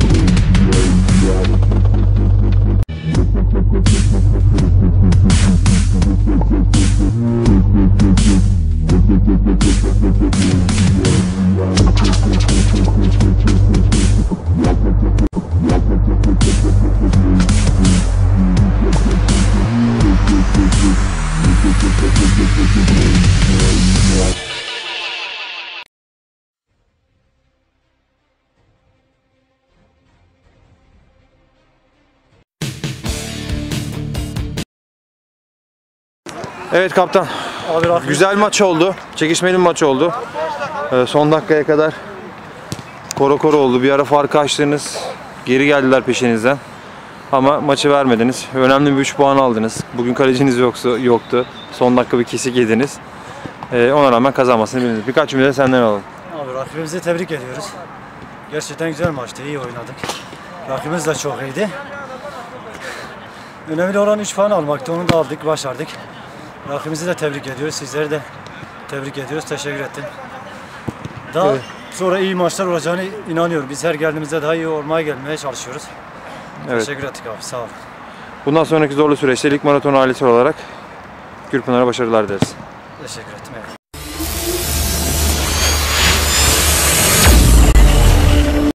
you. Evet kaptan. Abi Güzel maç oldu. Çekişmeli bir maç oldu. Ee, son dakikaya kadar koro koro oldu. Bir ara farkı açtınız. Geri geldiler peşinizden. Ama maçı vermediniz. Önemli bir 3 puan aldınız. Bugün kaleciniz yoksa yoktu. Son dakika bir kesik yediniz. Ee, ona rağmen kazanmasını bildiniz. Birkaç cümle de senden alalım. Abi rakibimizi tebrik ediyoruz. Gerçekten güzel maçtı, iyi oynadık. Rakibimiz de çok iyiydi. Önemli olan 3 puan almaktı, onu da aldık, başardık. Rakibimizi de tebrik ediyoruz, sizleri de tebrik ediyoruz, teşekkür ettim. Daha Evet. sonra iyi maçlar olacağını inanıyorum. Biz her geldiğimizde daha iyi olmaya gelmeye çalışıyoruz. Evet. Teşekkür ettik abi, sağ ol. Bundan sonraki zorlu süreçte lig maraton ailesi olarak Gürpınar'a başarılar dileriz. Teşekkür. Evet.